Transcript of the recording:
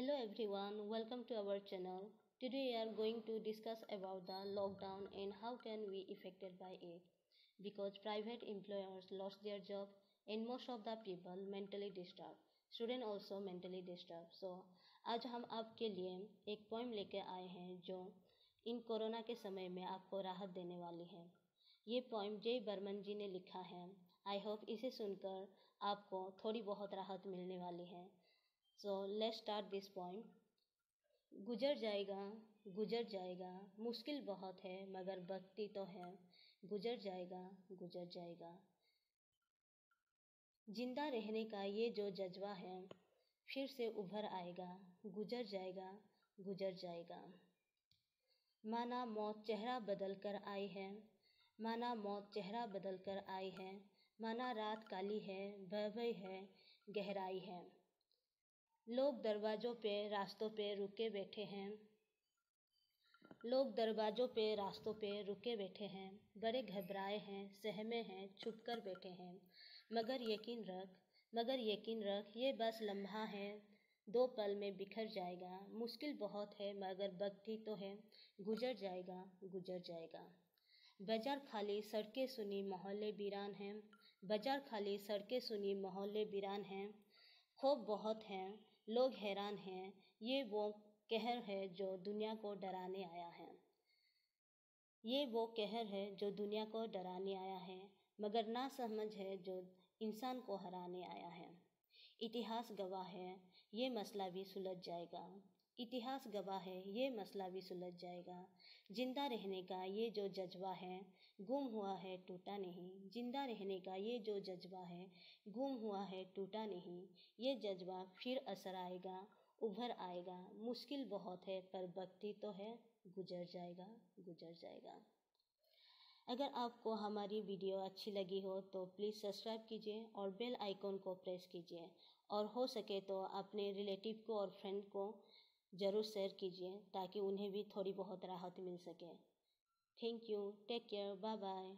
Hello everyone, welcome to our channel. Today we are going to discuss about the lockdown and how can we affected by it. Because private employers lost their job and most of the people mentally disturbed. Student also mentally disturbed. So आज हम आपके लिए एक poem लेके आए हैं जो इन corona के समय में आपको राहत देने वाली है ये पोइम जय बर्मन जी ने लिखा है आई होप इसे सुनकर आपको थोड़ी बहुत राहत मिलने वाली है so let start this point गुजर जाएगा गुजर जाएगा। मुश्किल बहुत है, मगर भक्ति तो है। गुजर जाएगा गुजर जाएगा। ज़िंदा रहने का ये जो जज्बा है, फिर से उभर आएगा। गुजर जाएगा गुजर जाएगा। माना मौत चेहरा बदल कर आई है। माना मौत चेहरा बदल कर आई है। माना रात काली है भय है, गहराई है। लोग दरवाज़ों पे रास्तों पे रुके बैठे हैं। लोग दरवाज़ों पे रास्तों पे रुके बैठे हैं। बड़े घबराए हैं, सहमे हैं, छुप कर बैठे हैं। मगर यकीन रख, मगर यकीन रख, ये बस लम्हा है। दो पल में बिखर जाएगा। मुश्किल बहुत है, मगर भक्ति तो है। गुजर जाएगा गुजर जाएगा। बाज़ार खाली, सड़कें सुनी, मोहल्ले वीरान हैं। बाज़ार खाली, सड़कें सुनी, मोहल्ले वीरान हैं। खूब बहुत हैं। लोग हैरान हैं। ये वो कहर है जो दुनिया को डराने आया है। ये वो कहर है जो दुनिया को डराने आया है, मगर ना समझ है जो इंसान को हराने आया है। इतिहास गवाह है, ये मसला भी सुलझ जाएगा। इतिहास गवाह है, ये मसला भी सुलझ जाएगा। ज़िंदा रहने का ये जो जज्बा है, गुम हुआ है, टूटा नहीं। ज़िंदा रहने का ये जो जज्बा है, गुम हुआ है, टूटा नहीं। ये जज्बा फिर असर आएगा, उभर आएगा। मुश्किल बहुत है, पर भक्ति तो है, गुजर जाएगा गुजर जाएगा। अगर आपको हमारी वीडियो अच्छी लगी हो तो प्लीज़ सब्सक्राइब कीजिए और बेल आइकॉन को प्रेस कीजिए। और हो सके तो अपने रिलेटिव को और फ्रेंड को ज़रूर शेयर कीजिए ताकि उन्हें भी थोड़ी बहुत राहत मिल सके। Thank you take care bye bye